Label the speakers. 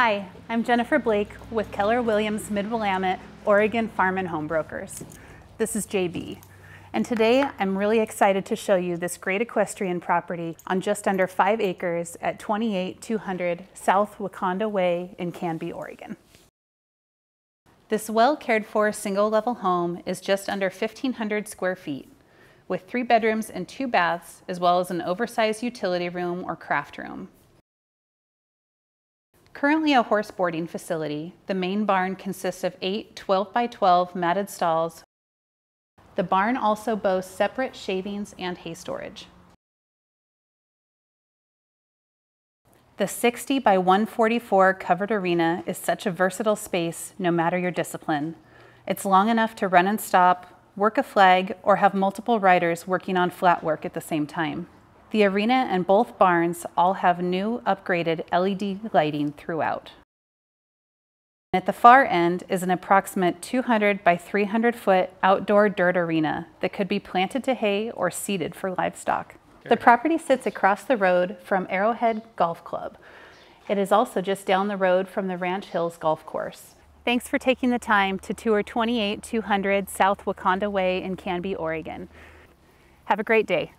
Speaker 1: Hi, I'm Jennifer Blake with Keller Williams Mid-Willamette, Oregon Farm and Home Brokers. This is JB, and today I'm really excited to show you this great equestrian property on just under five acres at 28200 South Wakonda Way in Canby, Oregon. This well cared for single level home is just under 1,500 square feet with three bedrooms and two baths, as well as an oversized utility room or craft room. Currently a horse boarding facility, the main barn consists of eight 12 by 12 matted stalls. The barn also boasts separate shavings and hay storage. The 60 by 144 covered arena is such a versatile space no matter your discipline. It's long enough to run and stop, work a flag, or have multiple riders working on flat work at the same time. The arena and both barns all have new upgraded LED lighting throughout. At the far end is an approximate 200 by 300 foot outdoor dirt arena that could be planted to hay or seeded for livestock. The property sits across the road from Arrowhead Golf Club. It is also just down the road from the Ranch Hills Golf Course. Thanks for taking the time to tour 28200 South Wakonda Way in Canby, Oregon. Have a great day.